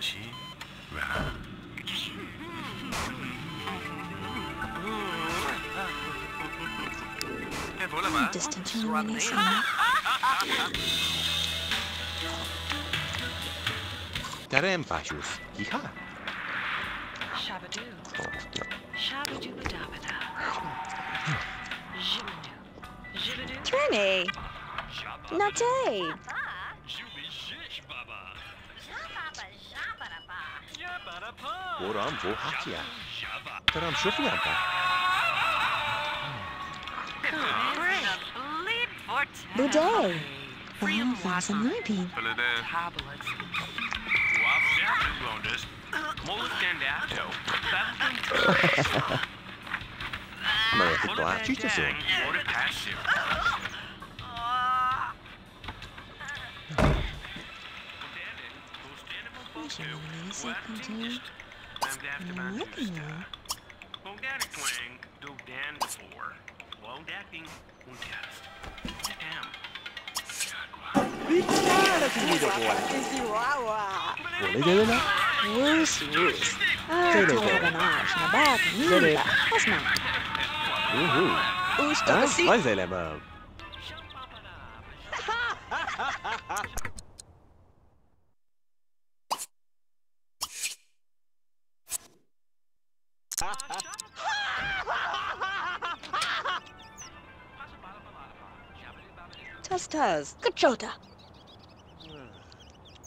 Machine. Right. E voilà, va. Distant illumination. Terem fásius. Kiha? Shabadoo. Shabadoo-ba-da-ba-da. Jibadoo. Jibadoo. Trini! Nate! Oram vo hakia. Terem shofianta. Boudet! Wow, that's a nipin. Eller det... Tablets. Wow, sehr blondes. Molescandato. Ma je hitto a čisto continue. I'm looking now. Twang, do Dan before. Long acting, und test. Damn. Vedere? Worse, worse. Ah, Tele- Tabanage, na back, Tele- Nila. That's not. Uhu. Who's Ha? the seat? Tuz tuz. Kachota.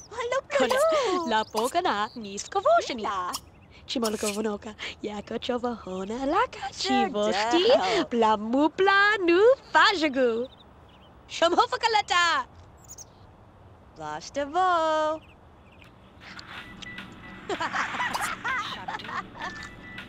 Hello. La pogana nisko vošeni. Čimolko vnoka, jako čova hona laka, Drdel. plamu planu fažagu. Šamhofa kalata. Lost a vo. Shabadoo-ba-da-ba-da. Jibadoo. Jibadoo.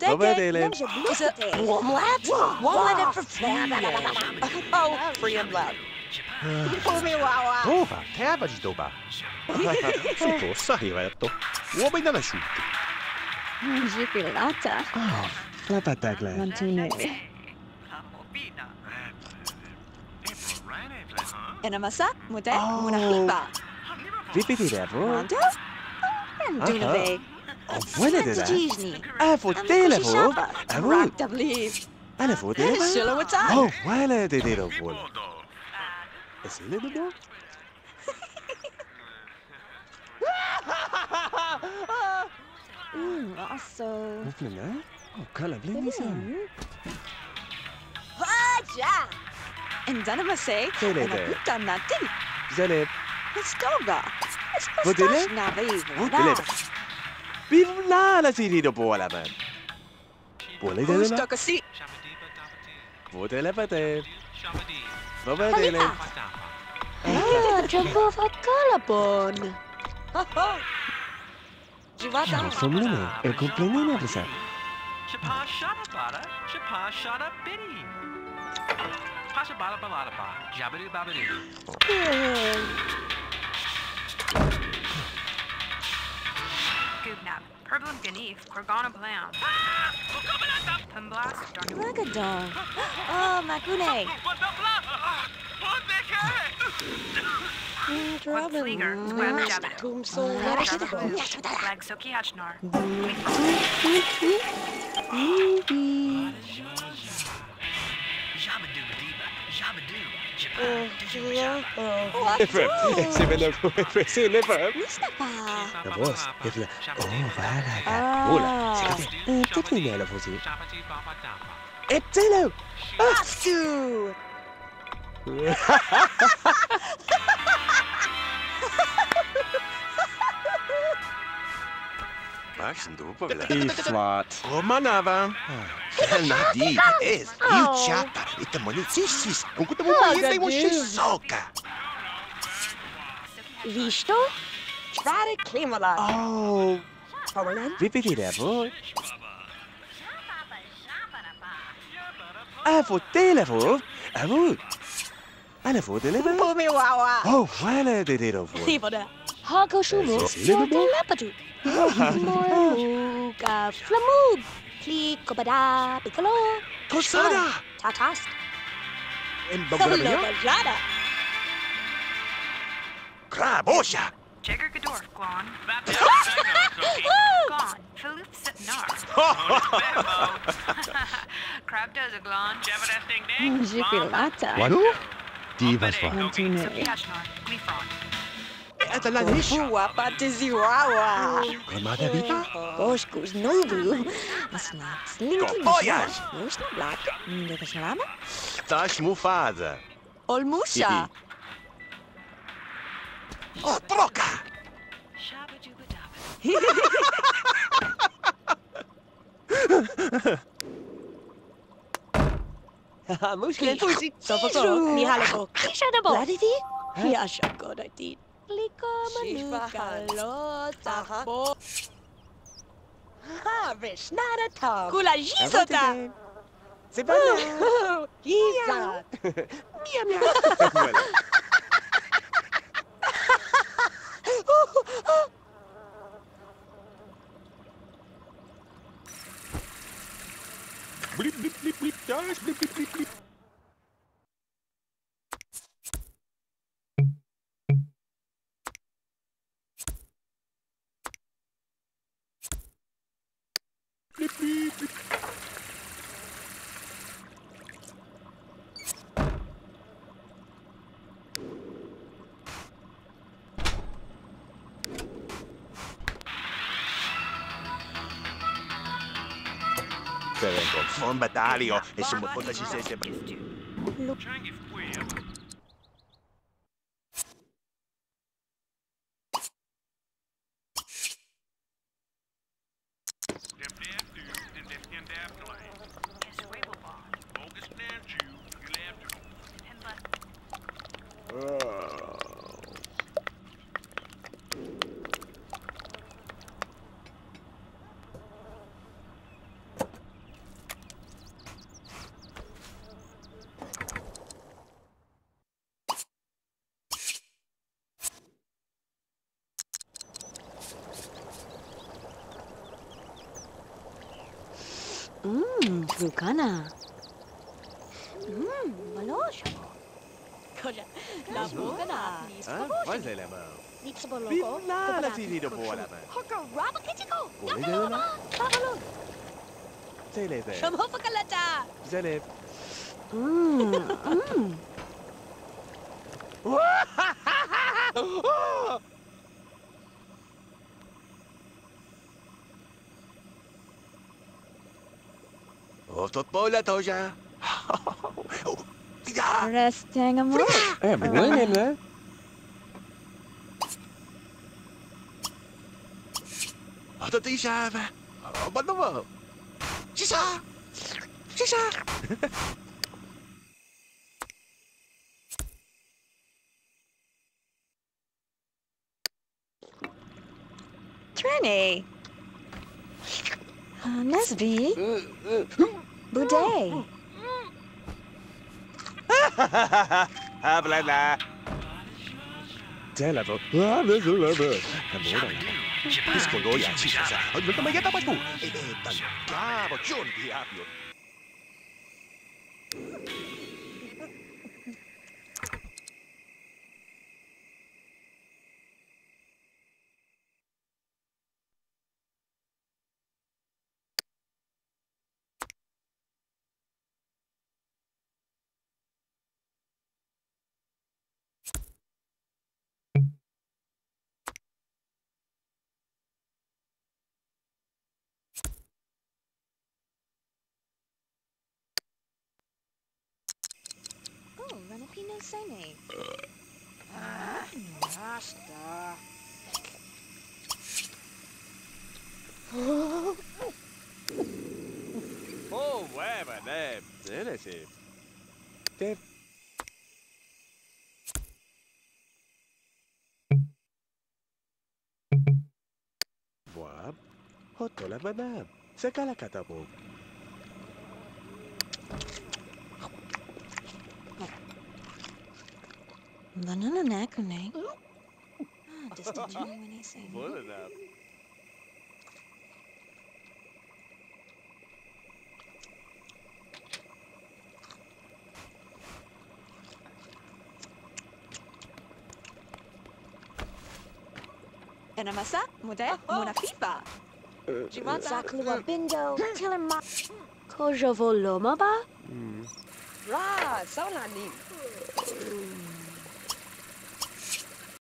bade. Ja, ja. Bedroom. Modele. Is it warm lad? Warm lad for free. Oh, free and loud. Fumi wawa. Tova, teva de doba. Fito, sahiva jatto. Uomo da nasciuto. Žipilata. Ah, flata tagle. Mantune. Enamasa, mute, Oh. munahiba. Vipi di revo? Mondo? Dune Oh, vuole de da? Jižni. Eh, vo televo? Eh, vo. Rock tabli. Ane vo televo? Oh, vuole de vo. Is it little do? Mm, also. Hoeflinge? Oh, kalla blingi sen. Vaja. En dan maar say, Tele en dan dan natin. Zele, Stoga. Wat dille? Na wees. Wat viv la la si do bola man. Vuole de Who's la? stuck a seat? Vo televo te. Vo vedele. Ah, čambova kalapon. Ho ho. Jivata. Oh, famline, e complenina presa. Chapa shada bada, chapa shada bitty. Pasha bada balada ba, jabadoo babadoo. Corgana Blam. Ragadon. Oh, Makune. Flieger. Web Jabadoo. Tumso. Lag Soki Hachnar. Efrem, se vede come se ne fa. Mustafa. La voz, Efrem. Oh, vara, Ah. Ola, sikate. Eh, teknine la vozi. E telo. Astu. Maxen dopo vela. Iflat. Oh, manava. Nadi, es, io chata, e te monizissis. Un kuta mo pa yende mo shisoka. Visto? Tvare klimala. Oh, Powerland. vi betyder det, hvor? À vos téléphones. À vous. À la vôtre, les mains. Pumiwawa. Oh, voilà des little voix. Sivoda. Hako shumu. Eh, si, si, Mo sino mo? telepatu. Mo ka flamug. Fli kobada piccolo. Tosada. Tatas. En Bangladesh. crab, Rabocha! Jigger Gadorf, Glon. Baptist Gone. Philip Setnar. Crab does a Glon. Jabberasting Ding. Jipilata. Walu? Divas Fa. Ua patisiwawa. Ramadavita? Boskus nobu. Masnat slinky. Boias! Musta black. Mm, Ndekasalama? Tash mufada. Olmusha. ¡Oh, troca! Muške, tuzi, cižu! Mihale bo, kiša da bo! Radi ti? Ja, šako da ti. Liko manuka, loca, bo. Ha, veš, nada to. Kula, žizota! Sebana! Giza! Mia, mia! tchau. Blip. Conform batalio e sumo potaci se se Mmm, Zucana. Mmm, Malosha. bawa cakap. Oh, tot bola toja. Ja. Resting a mo. Eh, buena, ¿no? Hata ti siya ba? Ba naman? Sisa! Sisa! Trene. Uh, Nesby. Boudet. Habla na. Tela to. Ah, me su la ba. Amora. Disco goya chisa sa. No te me geta pa tu. Eh, eh, tan. Bravo, John Diablo. Oh, Ranapino Sene. Basta. Oh, hueva, ne. Dele si. Te. Voab. Hoto la manam. Saka Banana né? Ah, just a genuine anything. Banana. Enamasa, mude, munafipa. Zakua bindo, telema. Kojovo lomaba? Hmm. Ra, saunani.